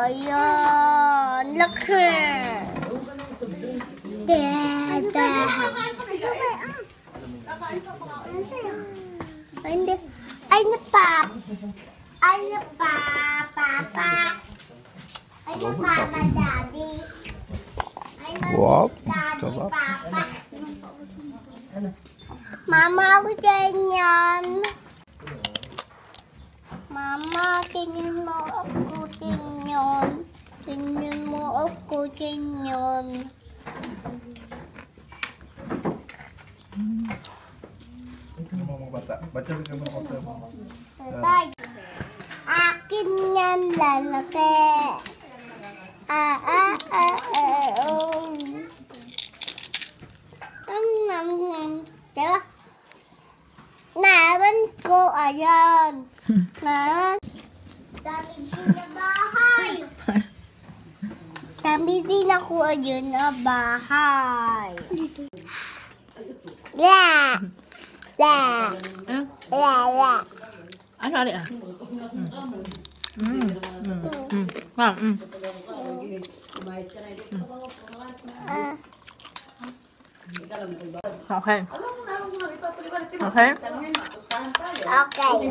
Ayan, laki. Dada. Ay, hindi. Ay, na. Ay, na pa, papa. Ay, na papa, daddy. Ay, na Wow, daddy, papa. Mama, ako ganyan. Mama, tingin mo ako ganyan. Tingin mo ako ganyan. Ano mo mga bata? Ba't yung bigyan mo ng konti? Tatay. Akin yan lalaki. Ah, ah, ah, ah, oh. Nam, nam, nam. Diba? Naman ko, ayan. Naman. Dami din na bahay. Dami din ako ayun na bahay. La. La. Ah, La, la. ano ari ah? Mm. Mm. Mm. Ah, mm. Okay. Okay. Okay.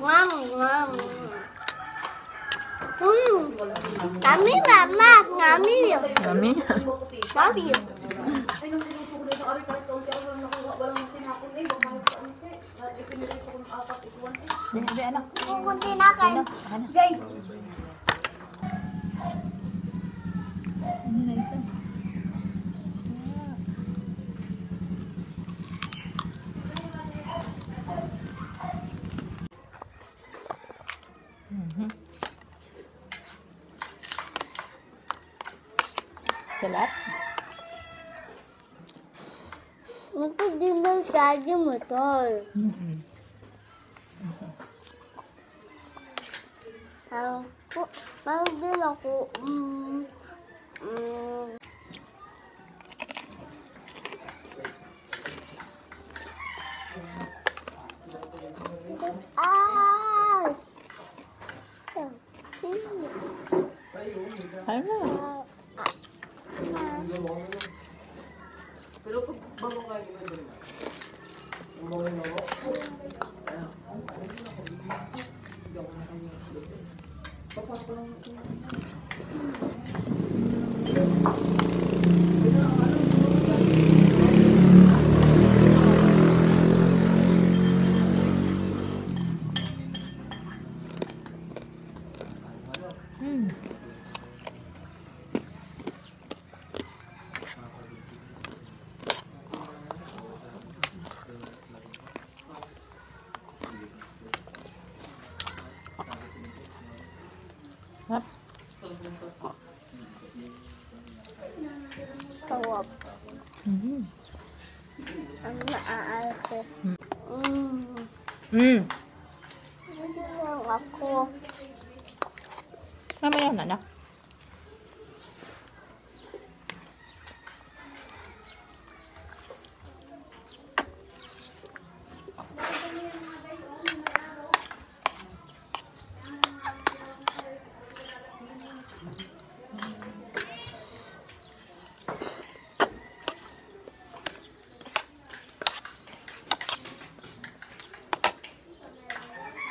Ngam, ngam. Mm. Kami mama, kami. Kami yun. Hindi, anak. Kukunti na kayo. Jay. Salat. Ito din lang sa motor. Mm-mm. Ako, parang din ako, mm, mm, Ay! Ano? Mm. Mm. Hindi lang ako. Mamaya na,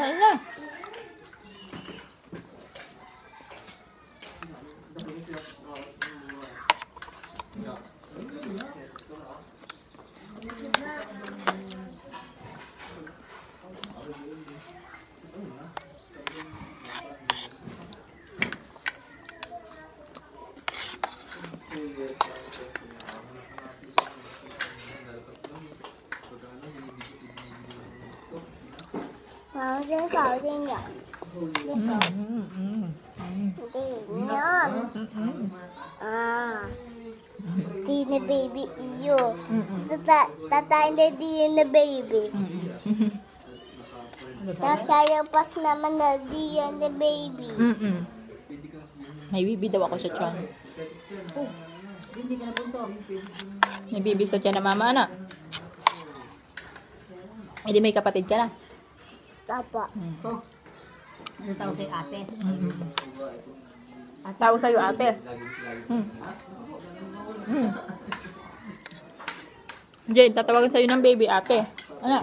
anak. Hain na. Mm, mm, mm, mm. Hindi yan. Mm, mm. Ah. Di na baby iyo. Tata, tata hindi di na baby. Sasayaw pas naman na di na baby. Mm, mm. May bibi daw ako sa tiyan. May bibi sa tiyan na mama, ano? Hindi may kapatid ka na. Tapa. Ano tawag sa'yo ate? At tawag sa'yo ate. Hmm. Hmm. Jade, tatawagan sa'yo ng baby ate. Ano?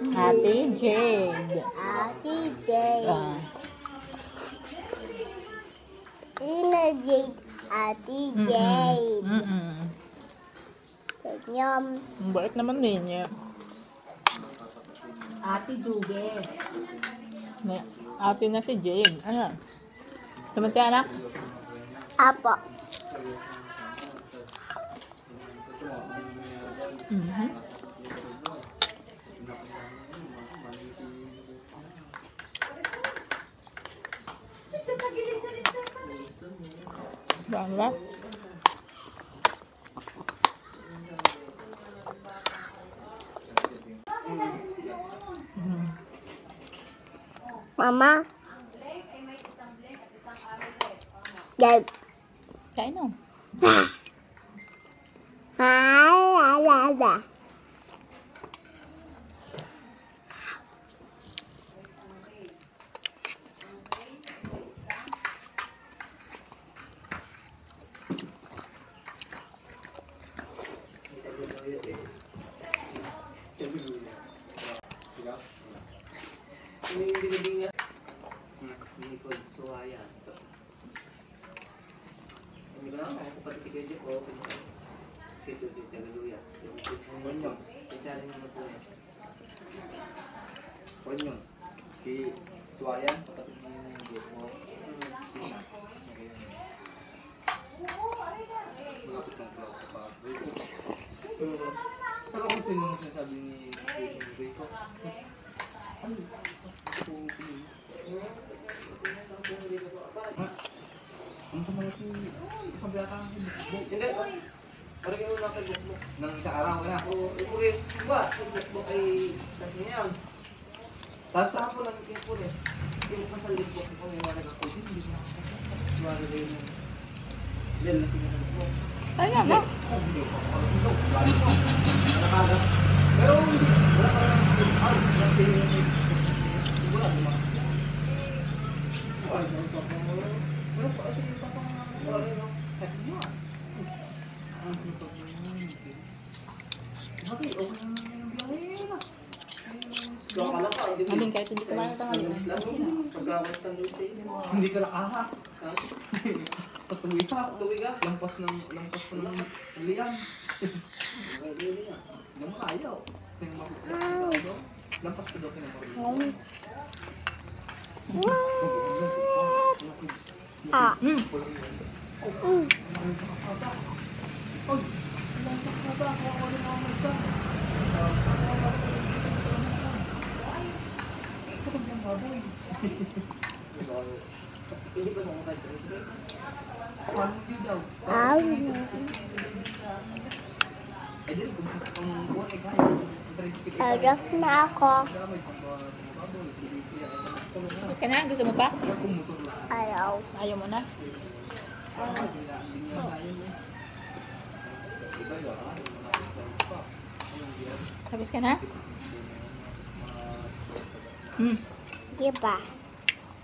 Hmm. Ate Jade. Ate Jade. Ah. Ina Jade. Ate. Jade. Mm-mm. Sanyam. Ang bait naman ninyo. Ate Duge. May ate na si Jade. Ano? Tumat ka anak? Apo. Mhm. Ba, ba? Mama. Jade. Kain na. Hi, la la la. Suayan, kapatid niya yung mo. Vlog pa. Pero, kung sino ang sinasabi ni Jason Rico. Ano? Ano sa mga si... Isang biyata ang Hindi. Parang yung una kay Bukbuk. Nang isang araw ka na. Oo, ito rin. Diba? Kay Bukbuk ay kasi niya yan. Tapos, Sa hapon yung po eh. Yung kasal din po. Kung yung wala na po. Hindi na. Wala rin yun. Yan na nga, nga. Nakaga. Pero. Wala pa lang. Ah, kasi yung wala naman. Wala pa pa. Wala pa kasi yung papa wala no. Kasi yun. Bakit? Okay naman yung biyahe na. Kaya ka lang pa, Aling kahit hindi kumain ng hindi ka nakaha. Ha? Sa tuwi ka. Tuwi ka? Lampas ng, lampas ko ng liyan. Hindi mo ayaw. Tingnan mo ako. Lampas ko daw tingnan mo. Ah. Mm. Hindi pa sumakay. Hindi daw. Ah. Eh, di, kung sa kung buwan eh, guys. Tricycle ka. Agaf na ako. Damay pa ba? Baboy, hindi siya. Gusto ka na? Gusto mo pa? Kung motor lang. Ayaw. Ayaw mo na? Tapos ka na? Hmm. Di ba?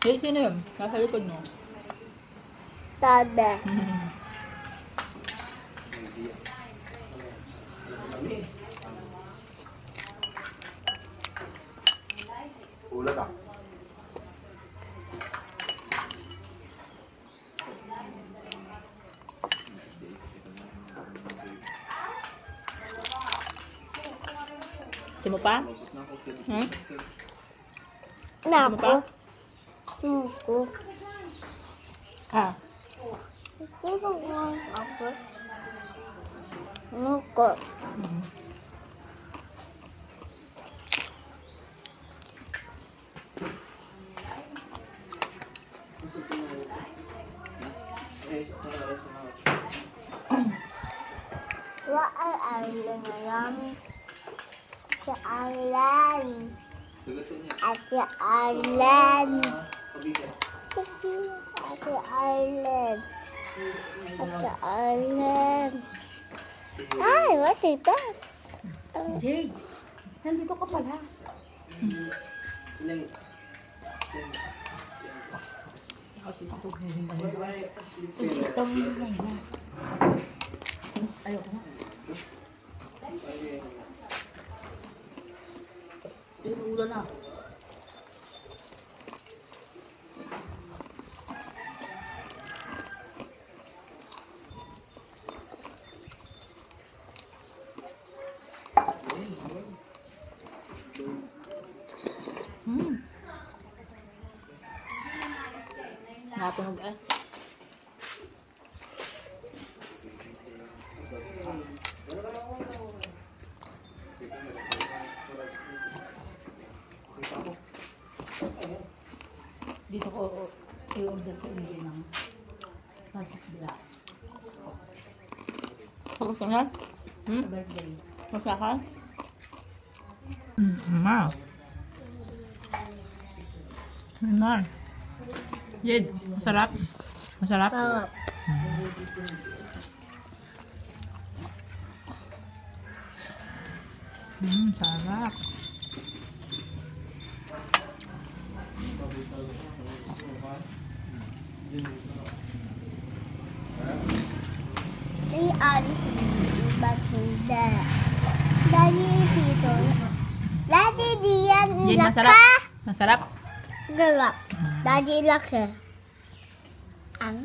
Hey, sino yun? Nasa likod mo. Tada. 나고 응고 가 찍어봐 아고 먹고 وأعلم يوم تعلم Sa island. Tugutin niya. At sa island. Ah, Kabigan. At sa island. At sa island. Ay, what is that? Jade, nandito ka pala. Ayoko na. Yung ulo na. Natunog eh. Dito ko i-order ko hindi ng pasok bila Ka yan? Hmm? Masya ka? Hmm, ma. Ma. Jed, masarap. Masarap. Sarap. Hmm, sarap. Di alis mas hindi. Dali dito. Dali diyan Jed, naka. masarap. Masarap. Galak. Dali laki. Ang